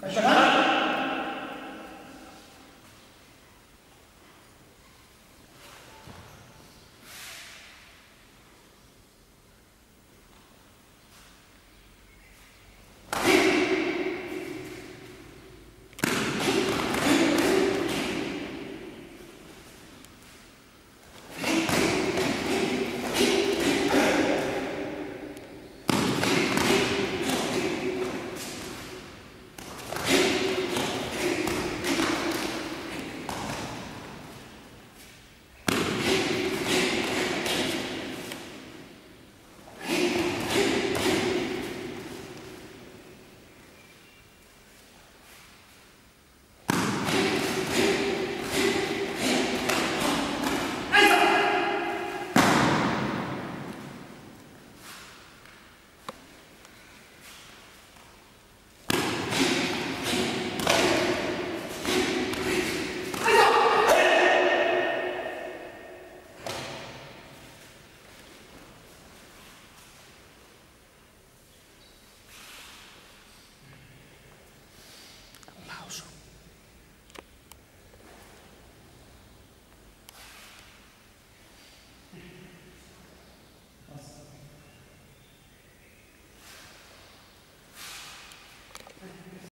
Kashana. aplauso.